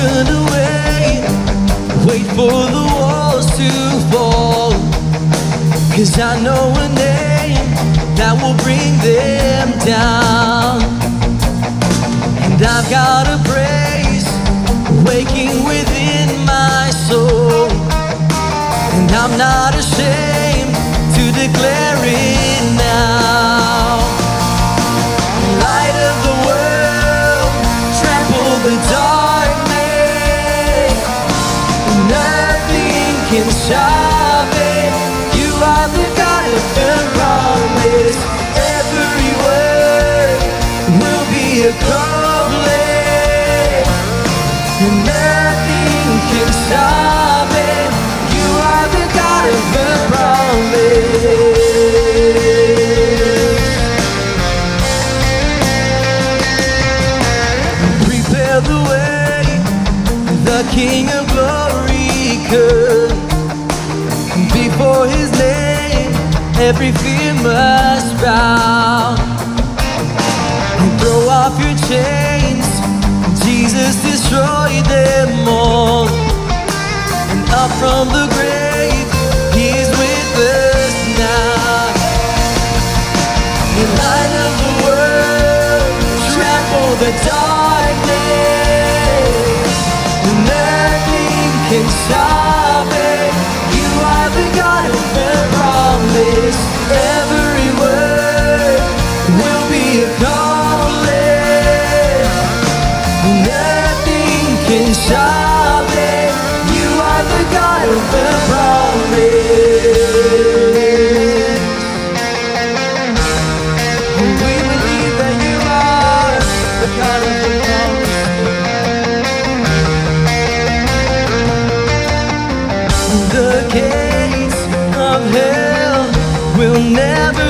gonna wait, wait for the walls to fall. Cause I know a name that will bring them down. And I've got a praise waking within my soul. And I'm not ashamed to declare it nothing can stop it. You are the God of the promise. Prepare the way, the King of glory could. Before his name, every fear must bow. Throw off your chains, Jesus destroyed them all. And up from the grave, he's with us now. The light of the world, trample the darkness. Nothing can stop can. You are the God of the promise. We believe that you are the God of the. The gates of hell will never